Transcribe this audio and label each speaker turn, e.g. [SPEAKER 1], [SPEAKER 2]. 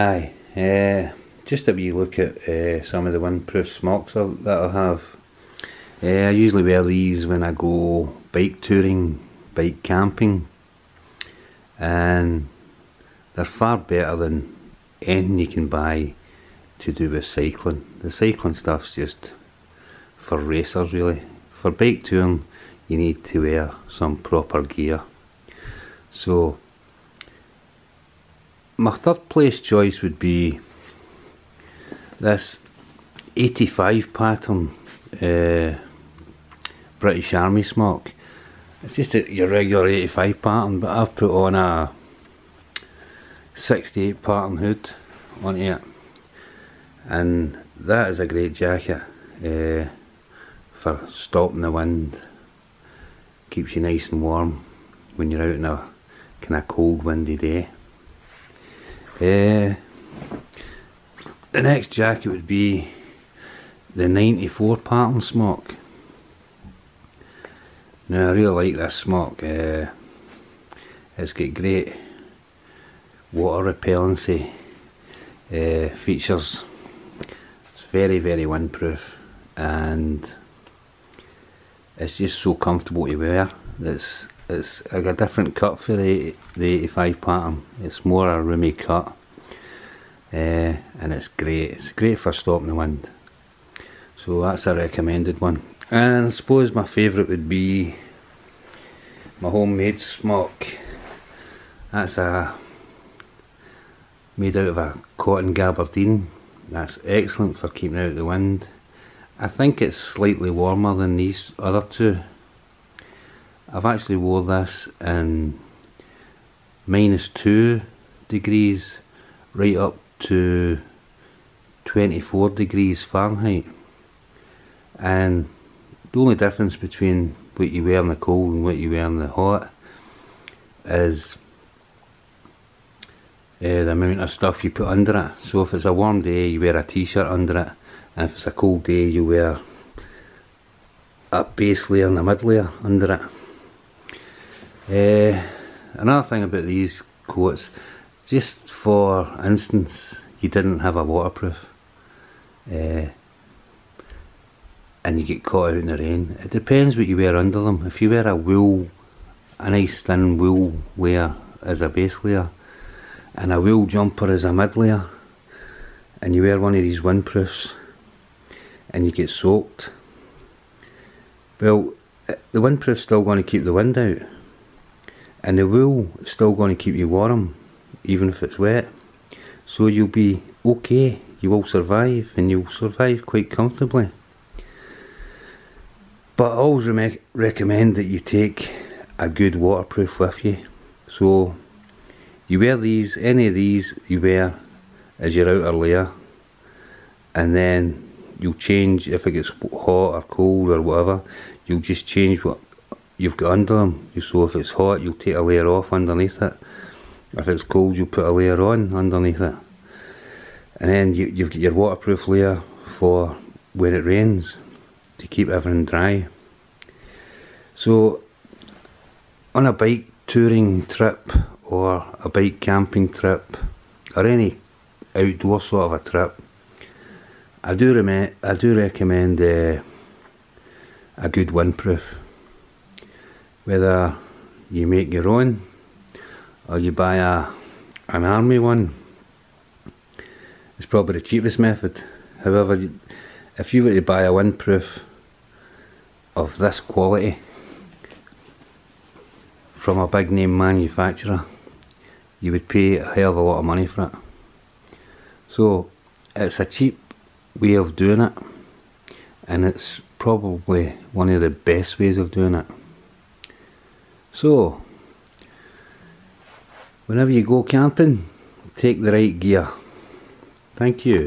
[SPEAKER 1] Hi, uh, just a wee look at uh, some of the windproof smocks that I have. Uh, I usually wear these when I go bike touring, bike camping and they're far better than anything you can buy to do with cycling. The cycling stuff's just for racers really. For bike touring you need to wear some proper gear. So my third place choice would be this 85 pattern uh, British Army smock. It's just a, your regular 85 pattern but I've put on a 68 pattern hood on it and that is a great jacket uh, for stopping the wind. Keeps you nice and warm when you're out in a kind of cold windy day uh, the next jacket would be the 94 pattern smock. Now I really like this smock. Uh, it's got great water repellency uh, features. It's very very windproof and it's just so comfortable to wear. It's it's a different cut for the the 85 pattern. It's more a roomy cut, uh, and it's great. It's great for stopping the wind. So that's a recommended one. And I suppose my favourite would be my homemade smock. That's a made out of a cotton gabardine. That's excellent for keeping out the wind. I think it's slightly warmer than these other two. I've actually wore this in minus 2 degrees right up to 24 degrees Fahrenheit. And the only difference between what you wear in the cold and what you wear in the hot is uh, the amount of stuff you put under it. So if it's a warm day you wear a t-shirt under it and if it's a cold day you wear a base layer and a mid layer under it uh, another thing about these coats, just for instance, you didn't have a waterproof uh, and you get caught out in the rain. It depends what you wear under them. If you wear a wool, a nice thin wool layer as a base layer and a wool jumper as a mid layer and you wear one of these windproofs and you get soaked, well, the windproof's still going to keep the wind out and the wool is still going to keep you warm even if it's wet. So you'll be okay. You will survive and you'll survive quite comfortably. But I always re recommend that you take a good waterproof with you. So you wear these any of these you wear as your outer layer and then you'll change if it gets hot or cold or whatever you'll just change what you've got under them. So if it's hot, you'll take a layer off underneath it. If it's cold, you'll put a layer on underneath it. And then you, you've got your waterproof layer for when it rains to keep everything dry. So on a bike touring trip or a bike camping trip or any outdoor sort of a trip, I do, I do recommend uh, a good windproof whether you make your own or you buy a an army one it's probably the cheapest method. However if you were to buy a windproof of this quality from a big name manufacturer you would pay a hell of a lot of money for it. So it's a cheap way of doing it and it's probably one of the best ways of doing it so, whenever you go camping, take the right gear. Thank you.